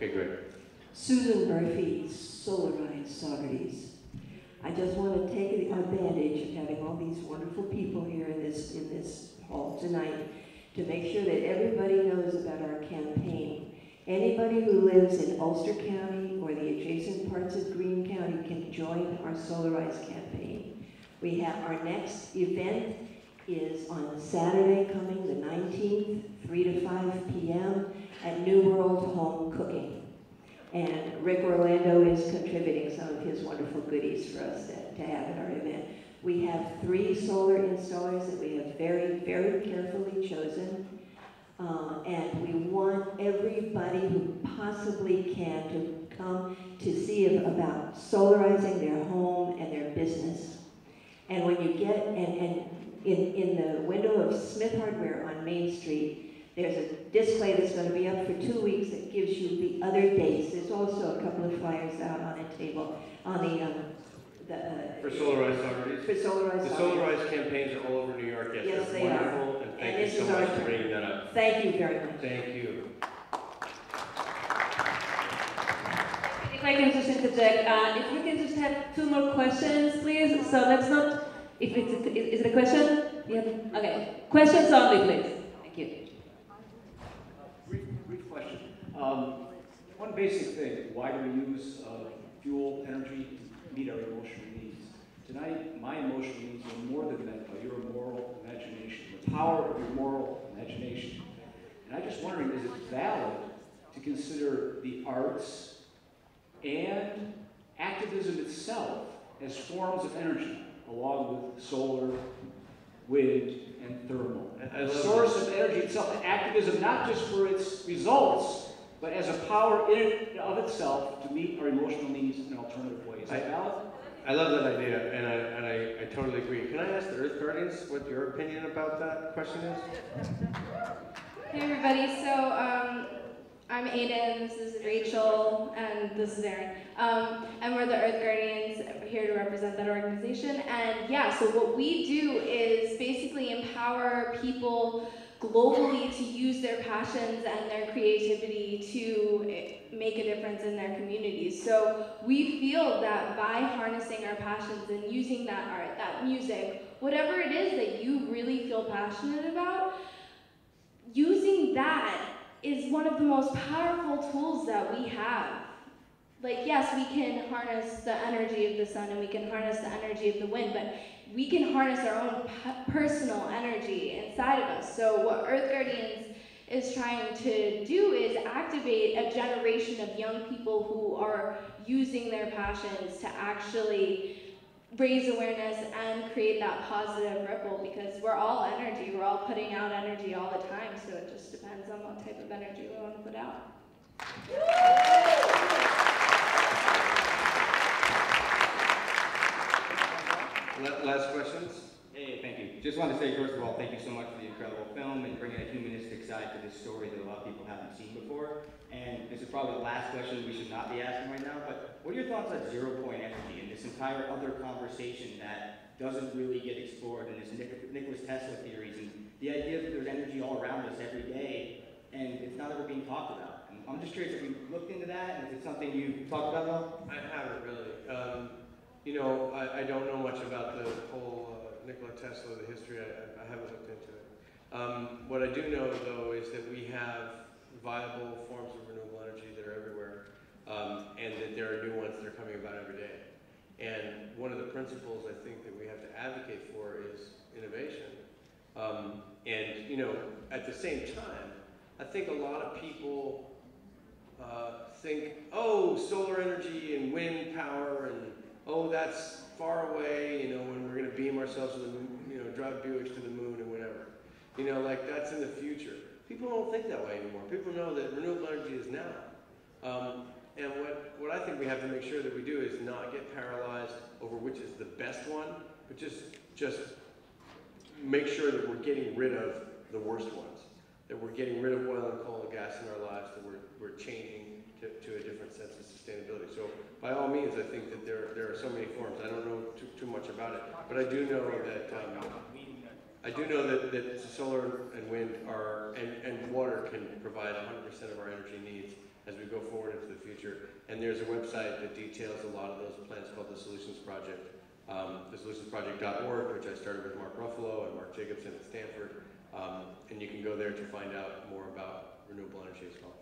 Okay, great. Susan Murphy, Solarize Saugerties. I just want to take advantage of having all these wonderful people here in this, in this hall tonight to make sure that everybody knows about our campaign. Anybody who lives in Ulster County or the adjacent parts of Greene County can join our Solarize campaign. We have, our next event is on Saturday coming, the 19th, 3 to 5 p.m. at New World Home Cooking. And Ric Orlando is contributing some of his wonderful goodies for us to, to have at our event. We have three solar installers that we have very, very carefully chosen. Uh, and we want everybody who possibly can to come to see about solarizing their home and their business. And when you get, and, and in, in the window of Smith Hardware on Main Street, there's a display that's going to be up for two weeks that gives you the other dates. There's also a couple of flyers out on a table, on the, um, the. uh, For Solarize Saugerties? For Solarize The Saugerties. Solarize campaigns are all over New York, yes, Yes, they're are. wonderful, and And thank you so is our much for bringing that up. Thank you very much. Thank you. If I can just interject, uh, if we can just have two more questions, please. So let's not, if it's, is it a question? Yeah. Okay. Questions only, please. Thank you. Brief, brief question. Um, one basic thing, why do we use uh, fuel, energy to meet our emotional needs? Tonight, my emotional needs are more than met by your moral imagination, the power of your moral imagination. And I'm just wondering, is it valid to consider the arts and activism itself as forms of energy, along with solar, wind, and thermal? A source of energy itself, activism not just for its results, but as a power in and of itself to meet our emotional needs in alternative ways. Is that I- valid? I love that idea, and I, and I, I totally agree. Can I ask the Earth Guardians what your opinion about that question is? Hey everybody, so um, I'm Aiden, this is Rachel, and this is Erin. Um, and we're the Earth Guardians here to represent that organization. And yeah, so what we do is basically empower people globally to use their passions and their creativity to eh, make a difference in their communities. So we feel that by harnessing our passions and using that art, that music, whatever it is that you really feel passionate about, using that is one of the most powerful tools that we have. Like, yes, we can harness the energy of the sun and we can harness the energy of the wind, but we can harness our own personal energy inside of us. So, what Earth Guardians is trying to do is activate a generation of young people who are using their passions to actually raise awareness and create that positive ripple because we're all energy. We're all putting out energy all the time, so it just depends on what type of energy we want to put out. Last questions? Hey, thank you. Just wanted to say, first of all, thank you so much for the incredible film and bringing a humanistic side to this story that a lot of people haven't seen before. And this is probably the last question we should not be asking right now, but what are your thoughts on zero point energy and this entire other conversation that doesn't really get explored in this Nik- Nicholas Tesla theories and the idea that there's energy all around us every day and it's not ever being talked about? And I'm just curious if you looked into that and if it's something you talked about at all? I haven't really. Um, you know, I, I don't know much about the whole uh, Nikola Tesla, the history. I, I haven't looked into it. Um, what I do know, though, is that we have viable forms of renewable energy that are everywhere, um, and that there are new ones that are coming about every day. And one of the principles I think that we have to advocate for is innovation. Um, and you know, at the same time, I think a lot of people uh, think, oh, solar energy and wind power, and oh, that's far away. You know, when we're going to beam ourselves to the moon, you know, drive Buicks to the moon and whatever. You know, like that's in the future. People don't think that way anymore. People know that renewable energy is now. Um, and what, what I think we have to make sure that we do is not get paralyzed over which is the best one, but just just make sure that we're getting rid of the worst ones. That we're getting rid of oil and coal and gas in our lives, that we're, we're changing to, to sense of sustainability. So by all means, I think that there, there are so many forms. I don't know too, too much about it, but I do know that um, I do know that, that solar and wind are and, and water can provide 100% of our energy needs, as we go forward into the future. And there's a website that details a lot of those plans called the Solutions Project. Um, thesolutionsproject.org, which I started with Mark Ruffalo and Mark Jacobson at Stanford. Um, and you can go there to find out more about renewable energy as well.